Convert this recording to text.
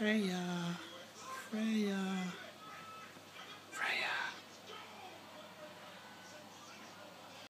Hey,